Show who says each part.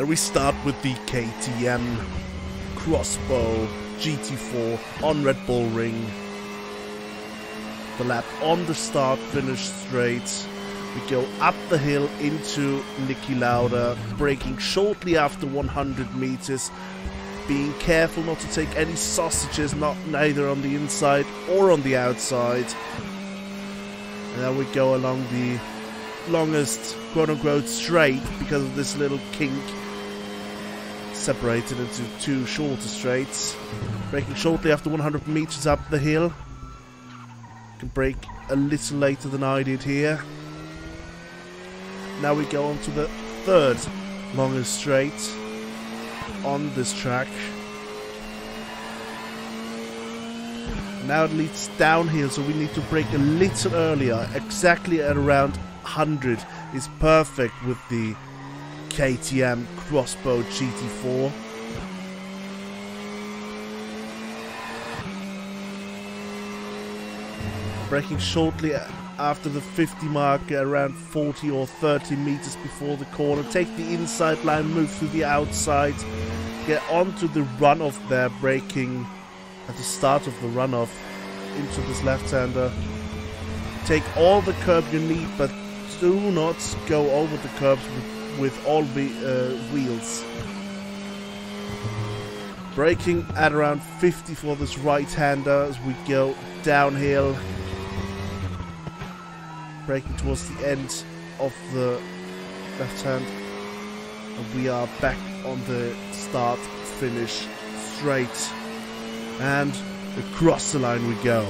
Speaker 1: And we start with the KTM X-Bow GT4 on Red Bull Ring. The lap on the start finish straight. We go up the hill into Niki Lauda, braking shortly after 100 meters, being careful not to take any sausages, not neither on the inside or on the outside. And then we go along the longest quote-unquote straight because of this little kink separated into two shorter straights. Braking shortly after 100 meters up the hill. Can brake a little later than I did here. Now we go on to the third longest straight on this track. Now it leads downhill, so we need to brake a little earlier. Exactly at around 100 is perfect with the KTM X-Bow GT4. Braking shortly after the 50 mark, around 40 or 30 meters before the corner. Take the inside line, move to the outside, get onto the runoff there, braking at the start of the runoff into this left-hander. Take all the curb you need, but do not go over the curbs with all the uh, wheels. Braking at around 50 for this right-hander as we go downhill. Braking towards the end of the left hand. And we are back on the start-finish straight. And across the line we go.